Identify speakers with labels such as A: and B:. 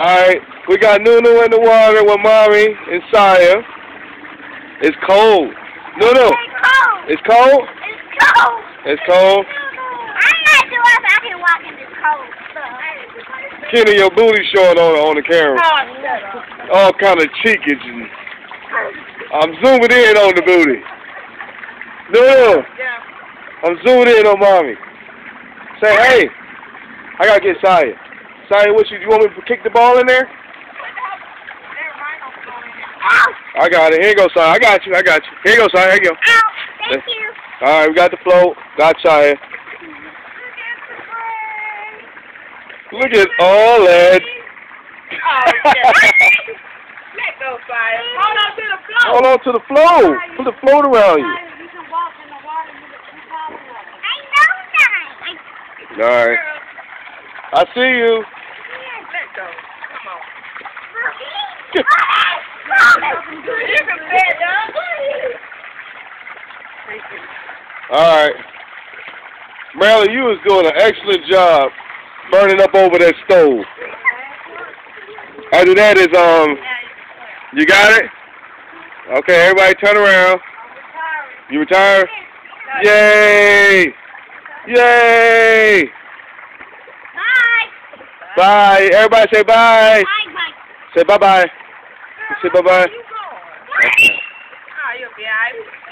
A: Alright, we got Nunu in the water with Mommy and Saya. It's cold. Nunu,
B: It's cold.
A: it's cold?
B: It's cold.
A: It's cold?
B: I'm not sure if I can walk in this cold stuff.
A: Kenny, your booty showing on on the camera.
B: Oh.
A: All kind of cheekage. And I'm zooming in on the booty. Nunu, I'm zooming in on Mommy. Say, hey, I gotta get Saya. Saya, what you, you want me to kick the ball in there? I got it. Here you go, Saya. I got you. I got you. Here you go, Saya. Here you go.
B: Ow. Thank you.
A: All right, we got the float. Got Saya. Look at all that.
C: Oh. Let go, fire. Hold on to the floor.
A: Hold on to the float. Put the float around you.
B: I know that.
A: All right. I see you.
C: Come on. You.
A: All right. Marilyn, you was doing an excellent job burning up over that stove. After that is, um, you got it? Okay, everybody turn around. You retired? Yay! Yay! Bye. Everybody say bye.
B: Bye. Bye.
A: Say bye-bye. Say bye-bye.
C: You going?
A: Okay.
C: Oh, you'll be all right.